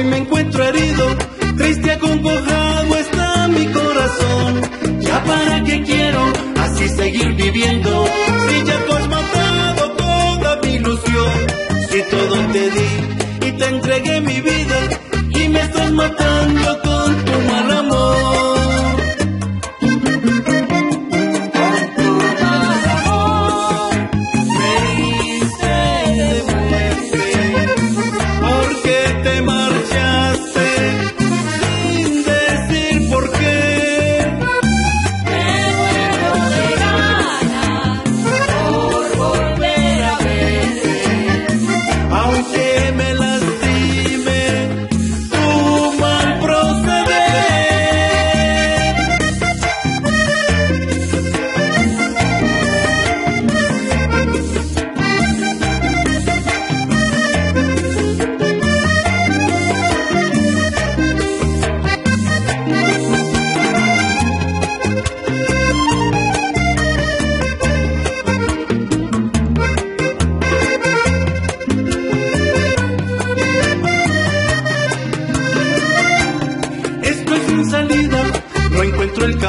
Hoy me encuentro herido, triste, acongojado está mi corazón. Ya para qué quiero así seguir viviendo, si ya tú has matado toda mi ilusión. Si todo te di y te entregué mi vida y me estás matando con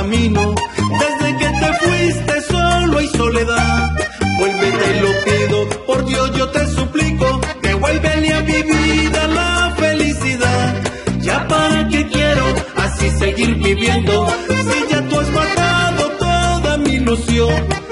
Desde que te fuiste solo hay soledad. Vuélvete, lo pido, por Dios yo te suplico, devuélvele a mi vida la felicidad. Ya para qué quiero así seguir viviendo, si ya tú has matado toda mi ilusión.